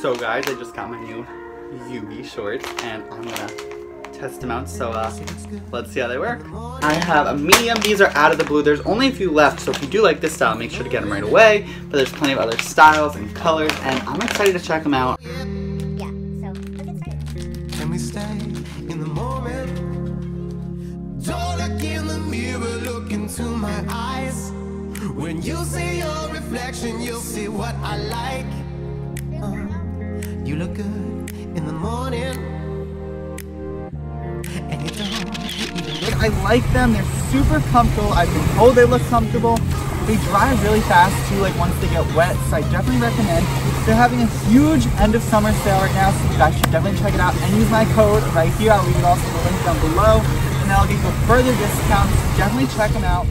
So guys, I just got my new Eubi shorts and I'm gonna test them out. So uh, let's see how they work. I have a medium. These are out of the blue. There's only a few left. So if you do like this style, make sure to get them right away. But there's plenty of other styles and colors and I'm excited to check them out. Yeah, so let's get. Can we stay in the moment? Don't look in the mirror, look into my eyes. When you see your reflection, you'll see what I like. You look good in the morning, and you don't. I like them. They're super comfortable. I've been told they look comfortable. They dry really fast too, like once they get wet, so I definitely recommend. They're having a huge end of summer sale right now, so you guys should definitely check it out and use my code right here. I'll leave it also the link down below, and that'll give you further discount. So definitely check them out.